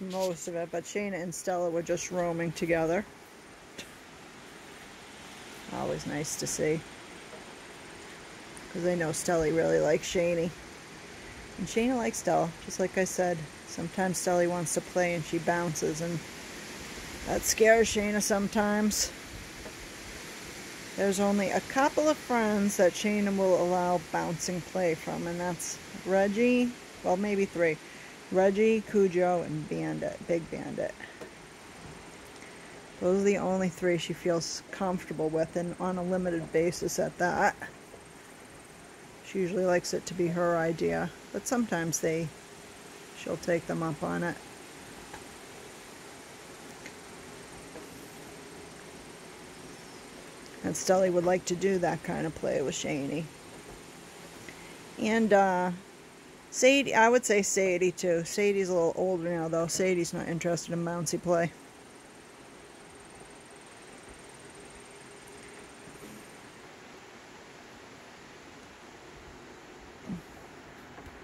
most of it, but Shana and Stella were just roaming together. Always nice to see. Because they know Stella really likes Shaney. And Shana likes Stella, just like I said. Sometimes Stella wants to play and she bounces, and that scares Shana sometimes. There's only a couple of friends that Shana will allow bouncing play from, and that's Reggie, well, maybe three. Reggie, Cujo, and Bandit, Big Bandit. Those are the only three she feels comfortable with, and on a limited basis at that. She usually likes it to be her idea, but sometimes they, she'll take them up on it. And Stelly would like to do that kind of play with Shaney. And uh, Sadie, I would say Sadie too. Sadie's a little older now though. Sadie's not interested in bouncy play.